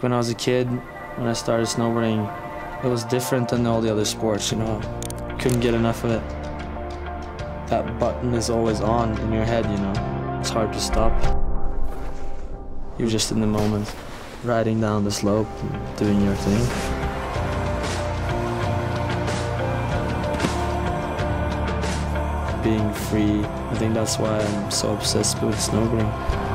When I was a kid, when I started snowboarding, it was different than all the other sports, you know. Couldn't get enough of it. That button is always on in your head, you know. It's hard to stop. You're just in the moment, riding down the slope, doing your thing. Being free, I think that's why I'm so obsessed with snowboarding.